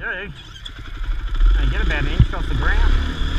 do. I get about an inch off the ground.